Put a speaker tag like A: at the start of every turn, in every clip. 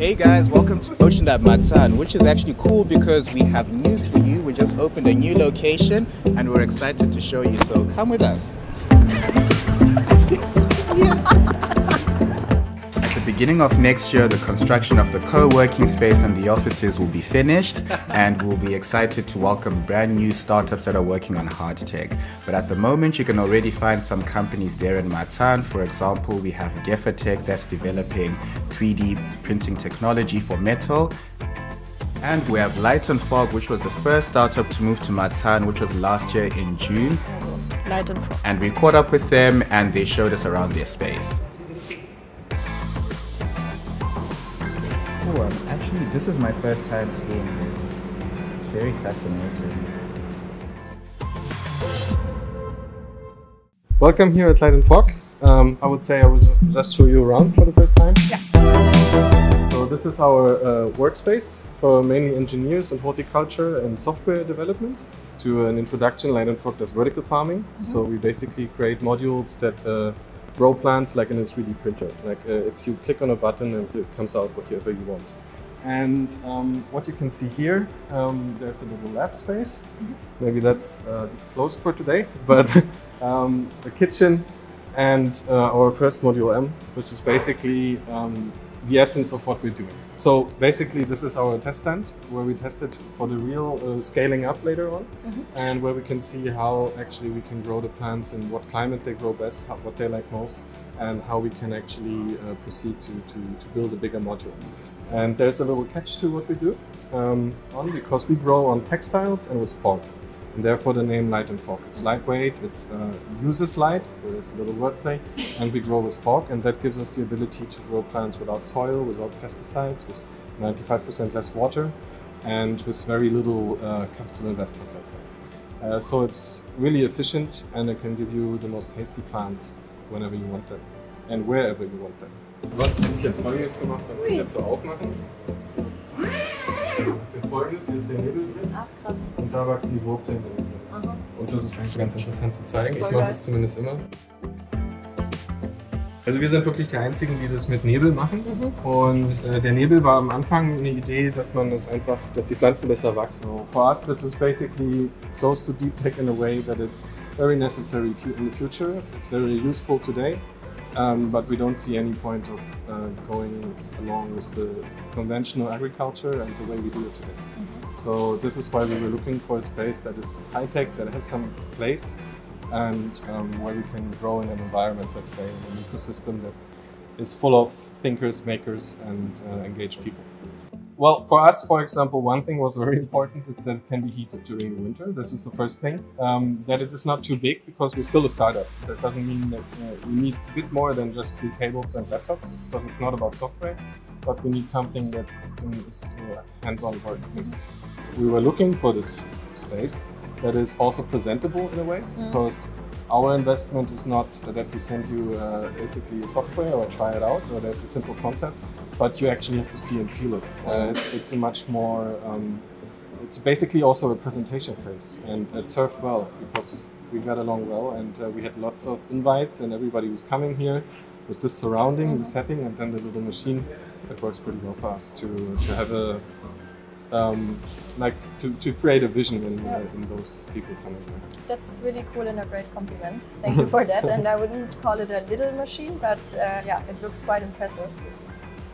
A: Hey guys, welcome to Ocean Lab Marzahn, which is actually cool because we have news for you. We just opened a new location and we're excited to show you. So come with us. At the beginning of next year, the construction of the co-working space and the offices will be finished and we'll be excited to welcome brand new startups that are working on hard tech. But at the moment, you can already find some companies there in Marzahn. For example, we have Gefertec that's developing 3D printing technology for metal and we have Light and Fog, which was the first startup to move to Marzahn, which was last year in June.
B: Light and Fog.
A: And we caught up with them and they showed us around their space. Oh, um, actually, this is my first time seeing this. It's very fascinating.
C: Welcome here at Light and Fog. Um, I would say I will just show you around for the first time.
B: Yeah.
C: So this is our uh, workspace for mainly engineers and horticulture and software development. To an introduction, Light and Fog does vertical farming. Mm -hmm. So we basically create modules that uh, grow plants like in a 3D printer. Like uh, it's you click on a button and it comes out whatever you want. And um, what you can see here, um, there's a little lab space. Maybe that's uh, closed for today, but um, the kitchen and uh, our first module M, which is basically um, the essence of what we're doing. So basically this is our test stand where we tested for the real uh, scaling up later on mm -hmm. and where we can see how actually we can grow the plants in what climate they grow best, how, what they like most and how we can actually uh, proceed to, to, to, build a bigger module. And there's a little catch to what we do um, on because we grow on textiles and with fog and therefore the name Light and Fog. It's lightweight, it's uh, uses light, so there's a little wordplay, and we grow with fog, and that gives us the ability to grow plants without soil, without pesticides, with 95% less water, and with very little uh, capital investment, let's say. Uh, so it's really efficient, and it can give you the most tasty plants whenever you want them, and wherever you want them. Sonst hätte ich jetzt Folgendes gemacht, dann würde ich jetzt so aufmachen. Das ist folgendes, hier ist der Nebel drin.
B: Ach, krass.
C: Und da wachsen die Wurzeln drin. Aha. Und das ist eigentlich ganz interessant zu zeigen. Ich mache das zumindest immer. Also wir sind wirklich die Einzigen, die das mit Nebel machen. Mhm. Und äh, der Nebel war am Anfang eine Idee, dass man das einfach, dass die Pflanzen besser wachsen. So for us, this is basically close to deep tech in a way that it's very necessary in the future. It's very useful today. Um, but we don't see any point of uh, going along with the conventional agriculture and the way we do it today. Mm -hmm. So this is why we were looking for a space that is high-tech, that has some place, and um, where we can grow in an environment, let's say, an ecosystem that is full of thinkers, makers, and uh, engaged people. Well, for us, for example, one thing was very important is that it can be heated during the winter. This is the first thing. Um, that it is not too big because we're still a startup. That doesn't mean that uh, we need a bit more than just three cables and laptops because it's not about software, but we need something that is uh, hands-on work. We were looking for this space that is also presentable in a way mm. Our investment is not that we send you uh, basically a software or try it out or there's a simple concept but you actually have to see and feel it. Uh, it's, it's a much more, um, it's basically also a presentation place and it served well because we got along well and uh, we had lots of invites and everybody was coming here with this surrounding, the setting and then the little machine. It works pretty well for us to, to have a, um, like to, to create a vision in, uh, in those people coming here.
B: That's really cool and a great compliment. Thank you for that. and I wouldn't call it a little machine, but uh, yeah, it looks quite impressive.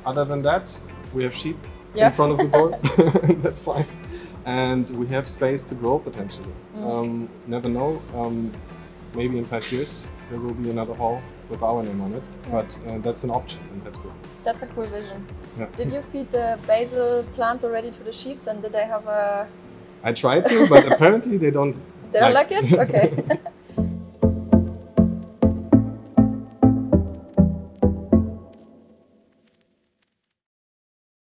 C: Other than that, we have sheep
B: yeah.
C: in front of the door. That's fine. And we have space to grow potentially. Mm. Um, never know. Um, maybe in five years there will be another hall with our name on it. Yeah. But uh, that's an option, and that's good.
B: That's a cool vision. Yeah. Did you feed the basil plants already to the sheep, and did they have a?
C: I tried to, but apparently they don't.
B: They don't like, like it. Okay.